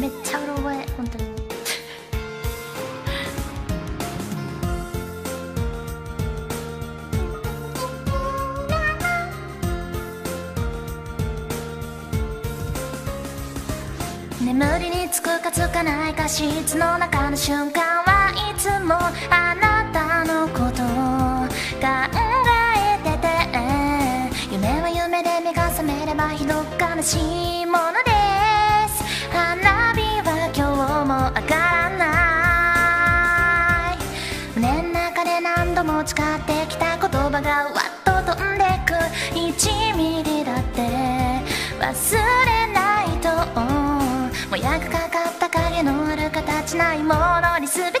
めっちゃうろ覚え本当に。眠りにつくかつかないかシーツの中の瞬間はいつもあなたのことを考えてて。夢は夢で目が覚めればひどく悲しいもの。胸の中で何度も使ってきた言葉がわっと飛んでく1ミリだって忘れないともやがかかった影のある形ないものに全て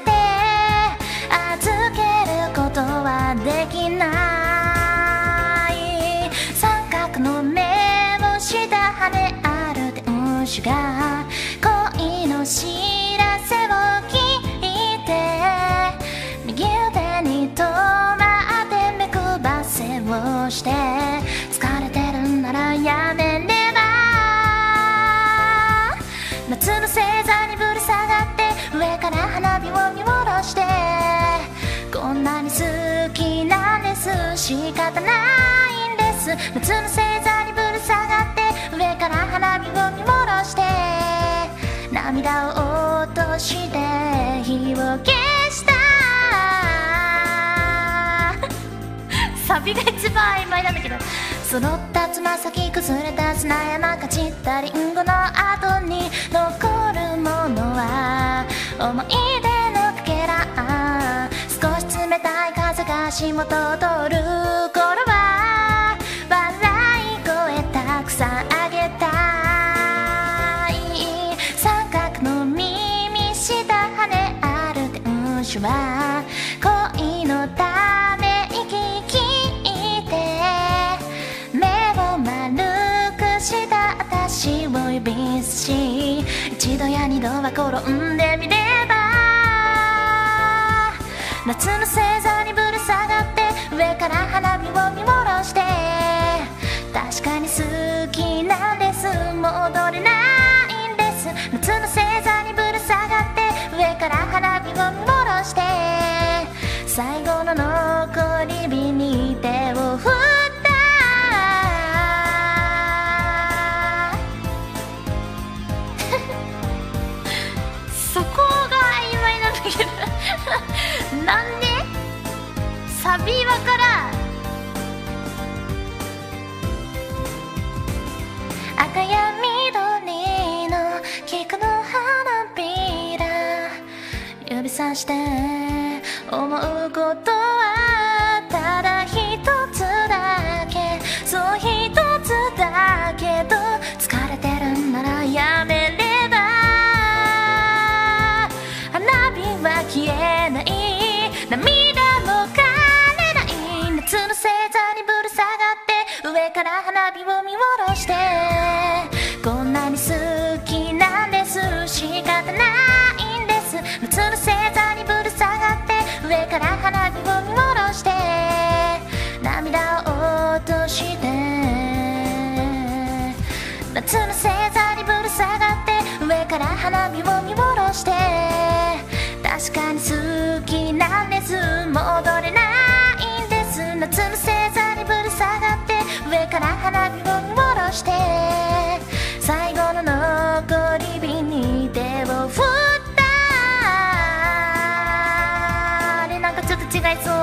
預けることはできない。三角の目をした羽ある天使が恋の知疲れてるんならやめれば。夏の星座にぶら下がって上から花火を見下ろして。こんなに好きなんです。仕方ないんです。夏の星座にぶら下がって上から花火を見下ろして。涙を落としてサビが一番曖昧なんだけど揃ったつま先崩れた砂山かじったリンゴの後に残るものは思い出のかけら少し冷たい風が足元を通る頃は笑い声たくさんあげたい三角の耳した羽ある天使はし一度や二度は転んでみれば夏の星座にぶら下がって上から花火を見下ろして確かに好きなんです。戻れないんです。夏の星座にぶら下がって上から花火を見下ろして最後の残り火に手を振っサビわからん赤や緑の菊の花びら指さして思うことはただ一つだけそう一つだけど疲れてるんならやめれば。花火は消えない。涙から花火を見下ろしてこんなに好きなんです。仕方ないんです。夏の星座にぶる下がって上から花火を見下ろして涙を落として夏の星座にぶる下がって上から花火を見下ろしてして最後の残り火に手を振った。でなんかちょっと違いそう。